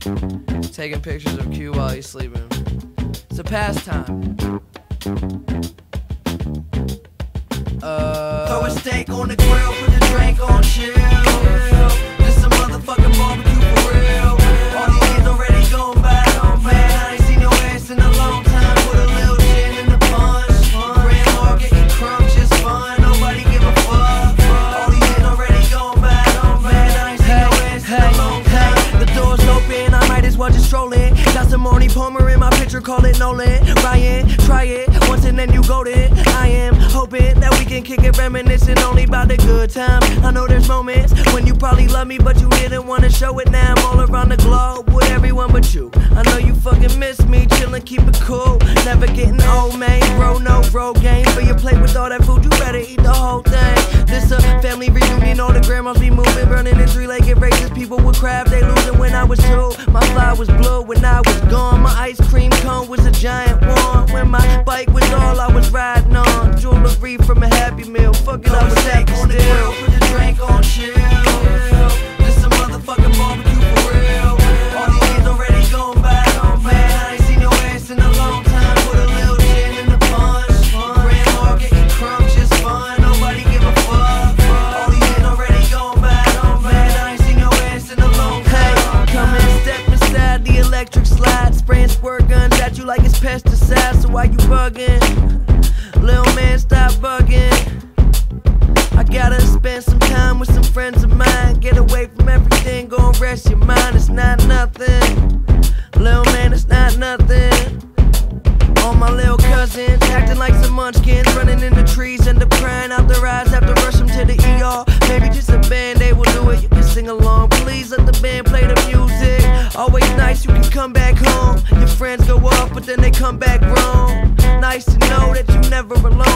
Taking pictures of Q while he's sleeping. It's a pastime. Uh, Throw a steak on the grill, put the drink on chill. Got Palmer in my picture, call it Nolan. Ryan, try it once and then you go then. I am hoping that we can kick it, reminiscing only about the good times. I know there's moments when you probably love me, but you didn't wanna show it. Now I'm all around the globe with everyone but you. I know you fucking miss me, chillin', keep it cool. Never getting old, man. Bro, no road game. For your plate with all that food, you better eat the whole thing. This a family reunion, all the grandmas be moving, burning in three-legged races. People with crab, they losing when I was blue when I was gone. My ice cream cone was a giant one. When my bike was all I was riding on. Jewelry from a Happy Meal. Fuck it, I was electric slide. Spraying squirt guns at you like it's pesticides. So why you bugging? Little man, stop bugging. I gotta spend some time with some friends of mine. Get away from everything, go and rest your mind. It's not nothing. Little man, it's not nothing. All my little cousins acting like some munchkins, running in the trees nice, you can come back home. Your friends go off, but then they come back wrong. Nice to know that you never alone.